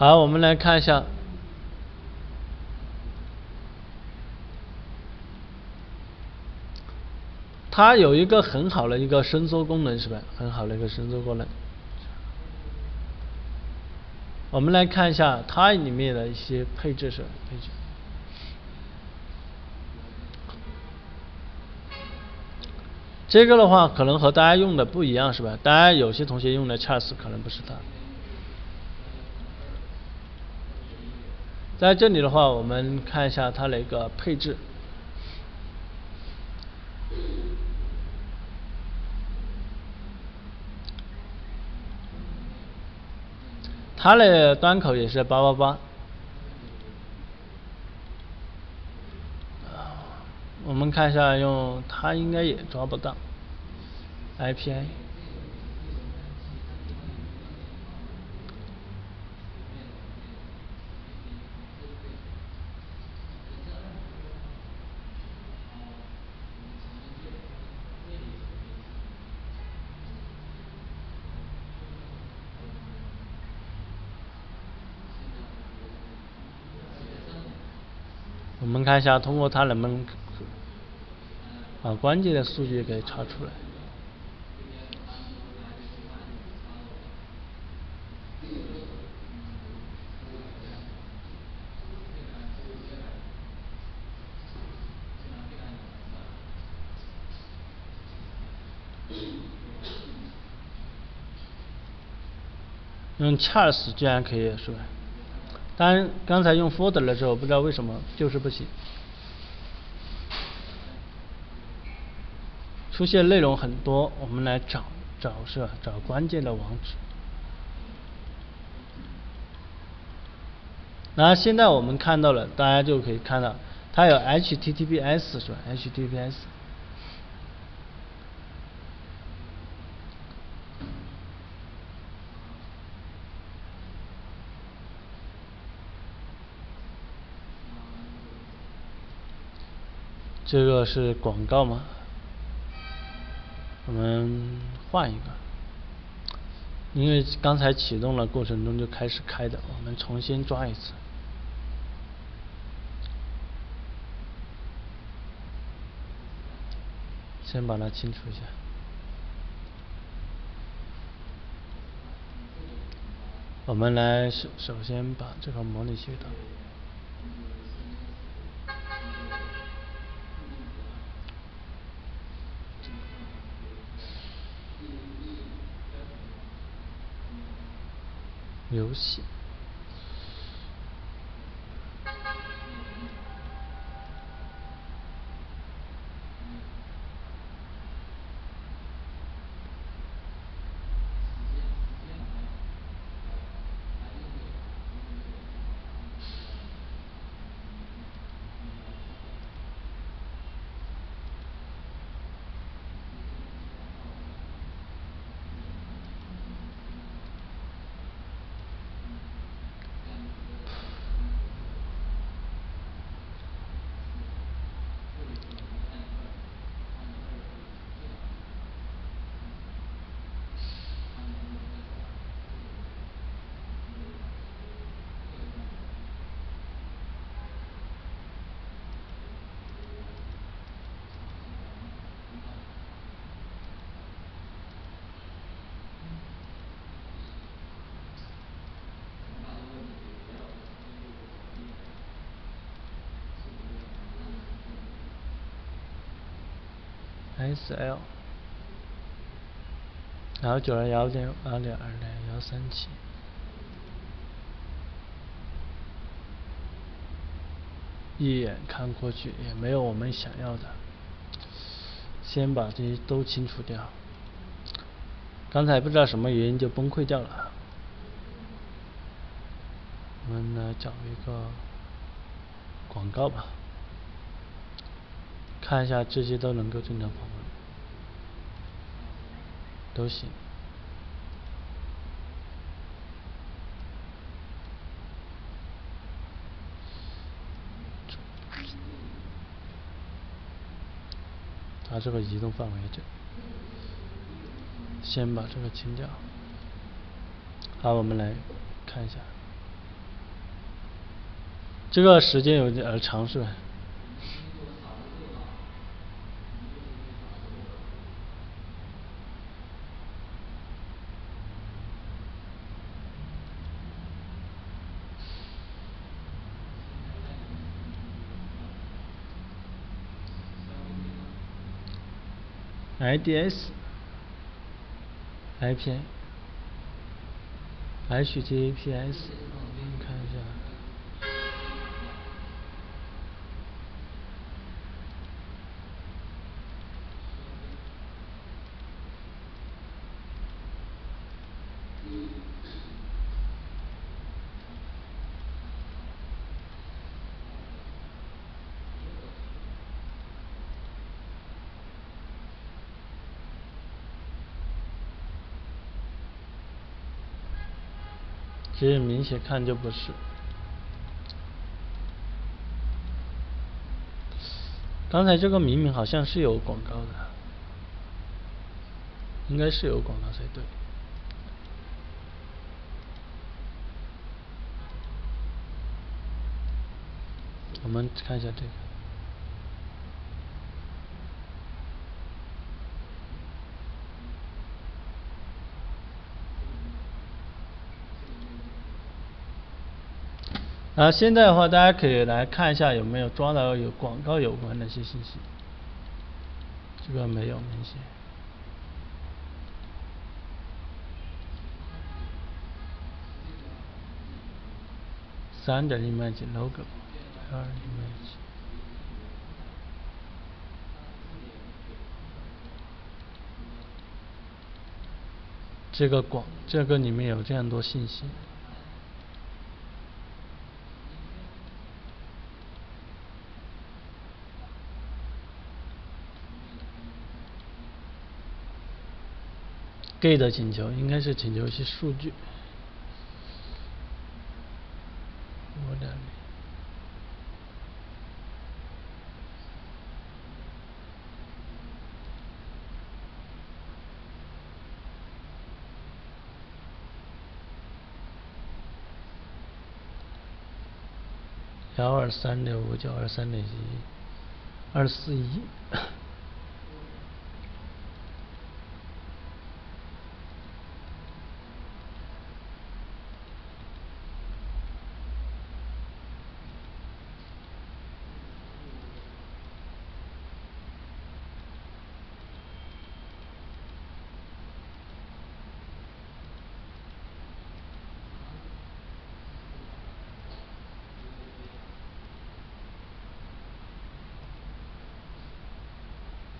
好，我们来看一下。它有一个很好的一个伸缩功能，是吧？很好的一个伸缩功能。我们来看一下它里面的一些配置是配置。这个的话可能和大家用的不一样，是吧？大家有些同学用的 c h a s 可能不是它。在这里的话，我们看一下它的一个配置。它的端口也是八八八，我们看一下用它应该也抓不到 IPI。我们看一下，通过它能不能把关键的数据给查出来。用 Charles 居然可以，是吧？当刚才用 folder 的时候，不知道为什么就是不行，出现内容很多，我们来找找是吧？找关键的网址。那现在我们看到了，大家就可以看到，它有 HTTPS 是吧？HTTPS。这个是广告吗？我们换一个，因为刚才启动了过程中就开始开的，我们重新抓一次。先把它清除一下。我们来首首先把这个模拟器打游戏。S L，然后九二幺点二点二点幺三七，一眼看过去也没有我们想要的，先把这些都清除掉。刚才不知道什么原因就崩溃掉了。我们来找一个广告吧。看一下这些都能够正常跑，都行。它这个移动范围就，先把这个清掉。好，我们来看一下。这个时间有点长是吧？IDS、IPA、HTTPS，其实明显看就不是。刚才这个明明好像是有广告的，应该是有广告才对。我们看一下这个。啊，现在的话，大家可以来看一下有没有抓到有广告有关的一些信息。这个没有明显。三点 image logo，二 image。这个广，这个里面有这样多信息。Get 的请求应该是请求一些数据。我的。幺二三六五九二三零一二四一。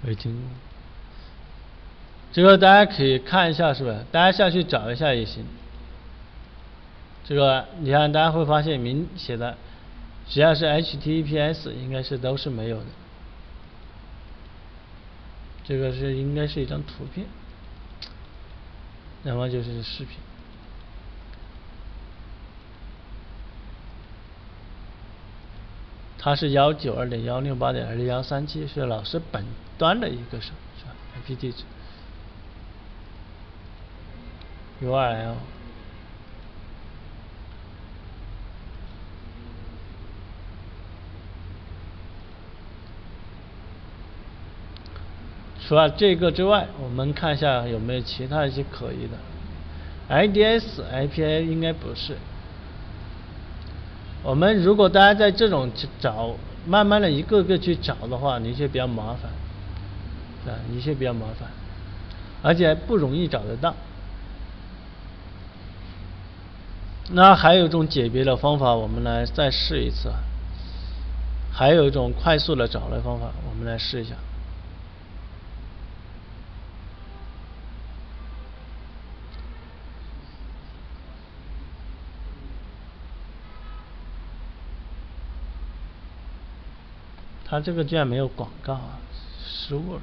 北京，这个大家可以看一下，是吧？大家下去找一下也行。这个你看，大家会发现明写的，只要是 HTTPS，应该是都是没有的。这个是应该是一张图片，要么就是视频。它是幺九二点幺六八点二零幺三七，是老师本端的一个是是吧？IP 地址。URL。除了这个之外，我们看一下有没有其他一些可疑的。IDS、IPA 应该不是。我们如果大家在这种去找，慢慢的一个个去找的话，的确比较麻烦，啊，的确比较麻烦，而且不容易找得到。那还有一种解别的方法，我们来再试一次。还有一种快速的找的方法，我们来试一下。他这个居然没有广告，失误了。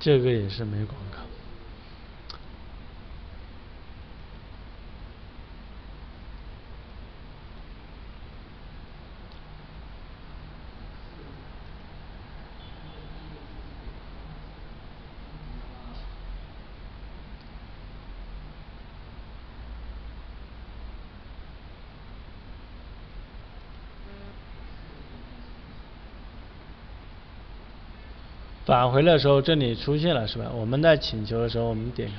这个也是没广告。返回的时候这里出现了是吧？我们在请求的时候我们点开，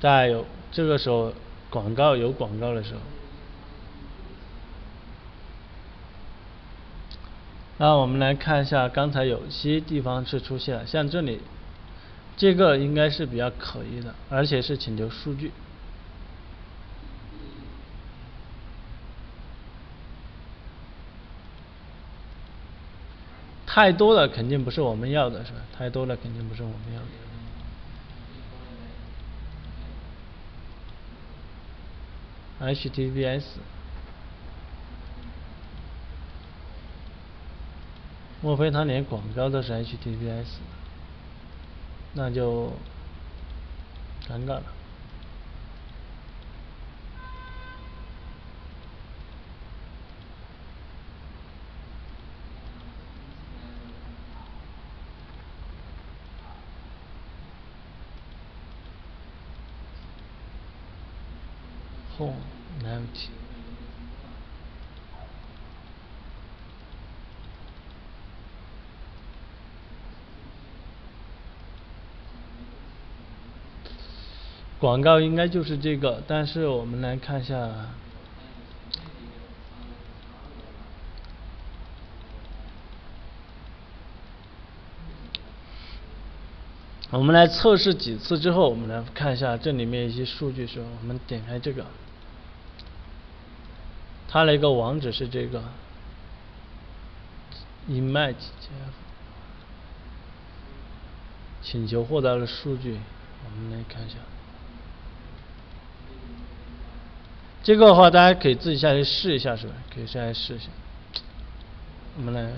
在有这个时候广告有广告的时候，那我们来看一下刚才有些地方是出现了，像这里，这个应该是比较可疑的，而且是请求数据。太多了肯定不是我们要的，是吧？太多了肯定不是我们要的。HTTPS，莫非他连广告都是 HTTPS？那就尴尬了。Home empty。广告应该就是这个，但是我们来看一下，我们来测试几次之后，我们来看一下这里面一些数据时候，我们点开这个。它的一个网址是这个，image，请求获得的数据，我们来看一下。这个的话，大家可以自己下去试一下，是吧？可以下来试一下。我们来，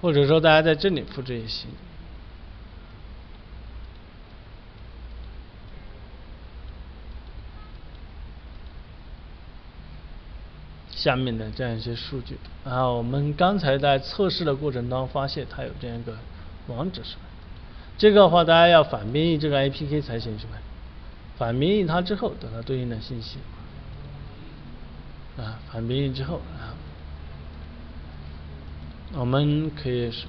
或者说大家在这里复制也行。下面的这样一些数据，然后我们刚才在测试的过程当中发现它有这样一个网址是吧？这个的话大家要反编译这个 APK 才行是吧？反编译它之后得到对应的信息，啊，反编译之后啊，我们可以是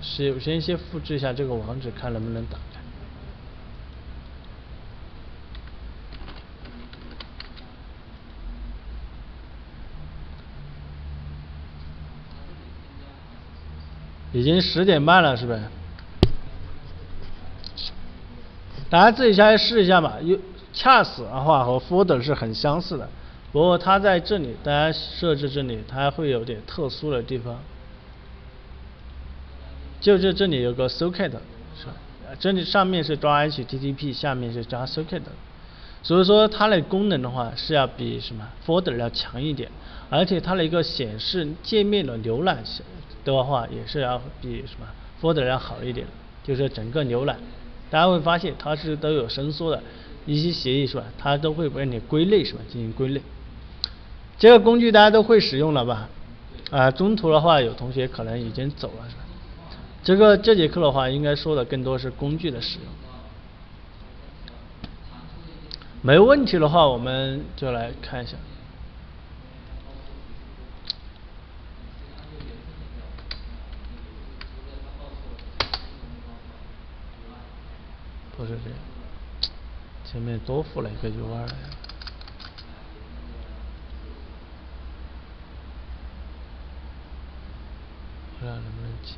首先先复制一下这个网址，看能不能打。已经十点半了，是不是？大家自己下去试一下嘛。又恰死的话和 folder 是很相似的，不过它在这里，大家设置这里，它会有点特殊的地方。就是这里有个 socket，是吧？这里上面是抓 HTTP，下面是抓 socket，所以说它的功能的话是要比什么 folder 要强一点，而且它的一个显示界面的浏览性。的话也是要比什么 folder 要好一点，就是整个浏览，大家会发现它是都有伸缩的，一些协议是吧？它都会为你归类是吧？进行归类。这个工具大家都会使用了吧？啊，中途的话有同学可能已经走了是吧？这个这节课的话应该说的更多是工具的使用。没问题的话我们就来看一下。不是这样，前面多付了一个 U 二，不知道能不能进。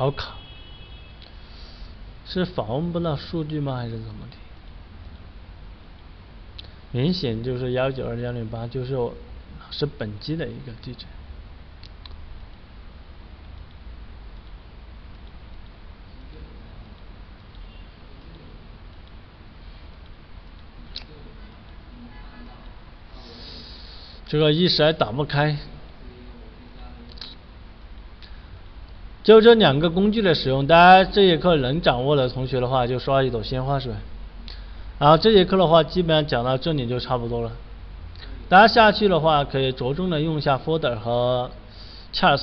好卡，是访问不到数据吗？还是怎么的？明显就是幺九二幺零八，就是我是本机的一个地址。这个一时还打不开。就这两个工具的使用，大家这节课能掌握的同学的话，就刷一朵鲜花是吧？然后这节课的话，基本上讲到这里就差不多了。大家下去的话，可以着重的用一下 folder 和 chars。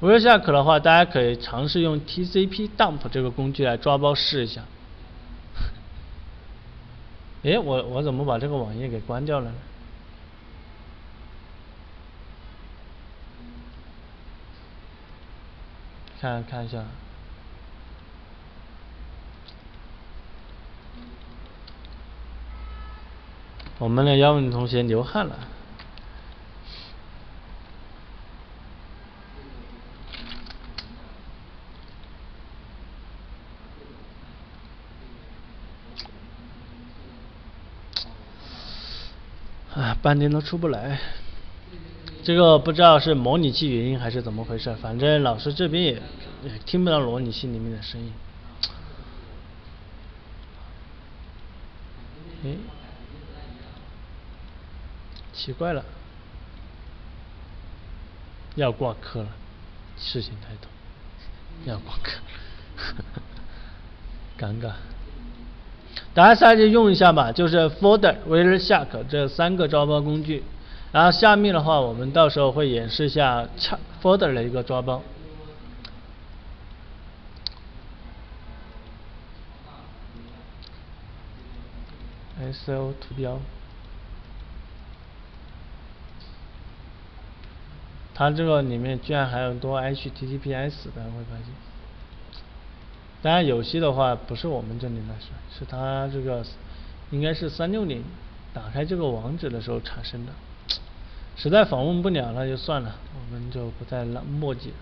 如果下课的话，大家可以尝试用 TCP dump 这个工具来抓包试一下。哎，我我怎么把这个网页给关掉了呢？看看一下，我们的幺五同学流汗了。啊，半天都出不来。这个不知道是模拟器原因还是怎么回事，反正老师这边也也听不到模拟器里面的声音。哎，奇怪了，要挂科了，事情太多，要挂科，尴尬。大家下去用一下吧，就是 Folder、Wireshark 这三个抓包工具。然后下面的话，我们到时候会演示一下 folder 的一个抓包。SO 图标，它这个里面居然还有多 HTTPS，大家会发现。当然有些的话不是我们这里的，是是它这个应该是三六零打开这个网址的时候产生的。实在访问不了，那就算了，我们就不再墨迹了。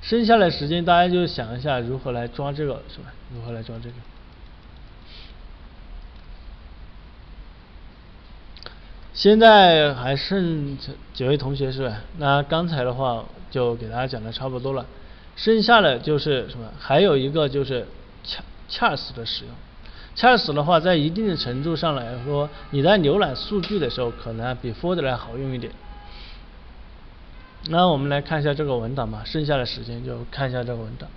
剩下的时间，大家就想一下如何来抓这个，是吧？如何来抓这个？现在还剩几位同学是吧？那刚才的话就给大家讲的差不多了，剩下的就是什么？还有一个就是恰恰死的使用。Charts 的话，在一定的程度上来说，你在浏览数据的时候，可能比 Folder 好用一点。那我们来看一下这个文档吧，剩下的时间就看一下这个文档。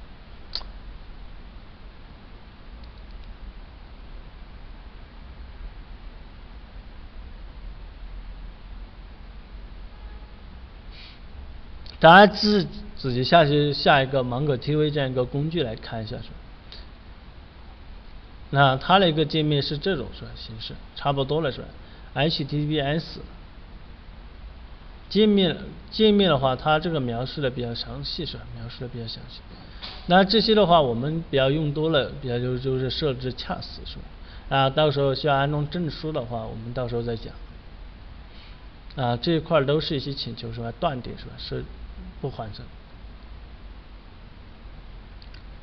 大家自自己下去下一个芒果 TV 这样一个工具来看一下，是吧？那它的一个界面是这种是吧形式，差不多了是吧？HTTPS 界面界面的话，它这个描述的比较详细是吧？描述的比较详细。那这些的话，我们比较用多了，比较就就是设置恰死是吧？啊，到时候需要安装证书的话，我们到时候再讲。啊，这一块都是一些请求是吧？断点是吧？是不完整。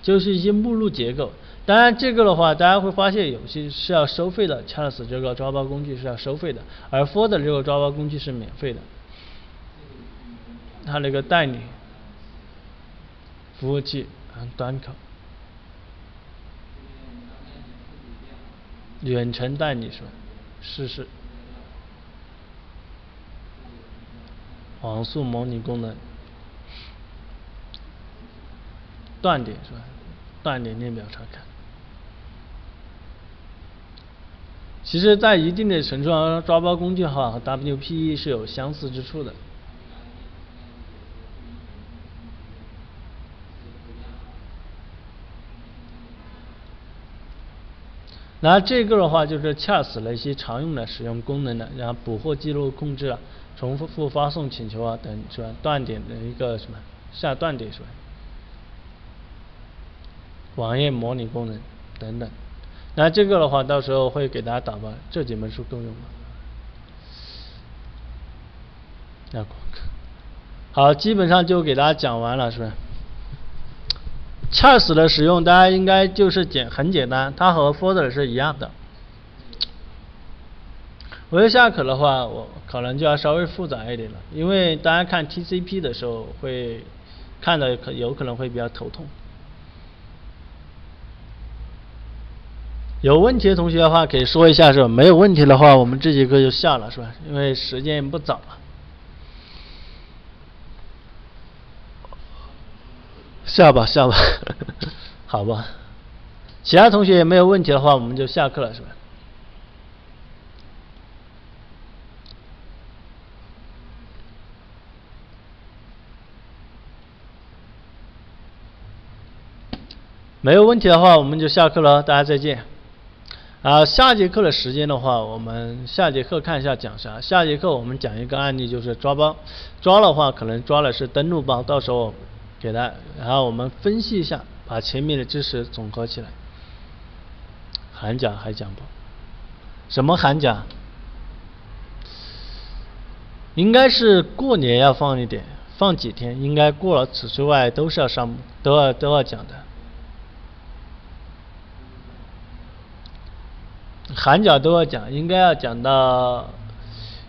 就是一些目录结构。当然，这个的话，大家会发现有些是要收费的，Charts 这个抓包工具是要收费的，而 f o r d 这个抓包工具是免费的。它那个代理服务器端口，远程代理是吧？试试网速模拟功能，断点是吧？断点列表查看。其实，在一定的程度上，抓包工具哈和 WPE 是有相似之处的。那这个的话，就是 Charts 的一些常用的使用功能的，然后捕获、记录、控制啊，重复发送请求啊等是吧？断点的一个什么下断点是吧？网页模拟功能等等。那这个的话，到时候会给大家打包，这几本书够用吗？好，基本上就给大家讲完了，是吧？chars 的使用，大家应该就是简很简单，它和 Folder 是一样的。维下可的话，我可能就要稍微复杂一点了，因为大家看 TCP 的时候会看的可有可能会比较头痛。有问题的同学的话可以说一下是吧？没有问题的话，我们这节课就下了是吧？因为时间不早了。下吧下吧，好吧。其他同学也没有问题的话，我们就下课了是吧？没有问题的话，我们就下课了，大家再见。啊，下节课的时间的话，我们下节课看一下讲啥。下节课我们讲一个案例，就是抓包，抓的话可能抓的是登录包，到时候给他，然后我们分析一下，把前面的知识总合起来。寒假还讲不？什么寒假？应该是过年要放一点，放几天？应该过了此之外都是要上，都要都要讲的。寒假都要讲，应该要讲到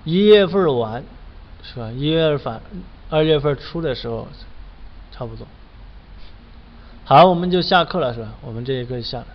一月份完，是吧？一月份、二月份初的时候，差不多。好，我们就下课了，是吧？我们这节课就下了。